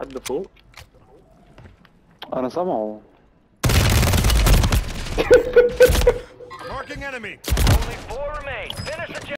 حد فوق انا سامعه Marking enemy. Only four remain.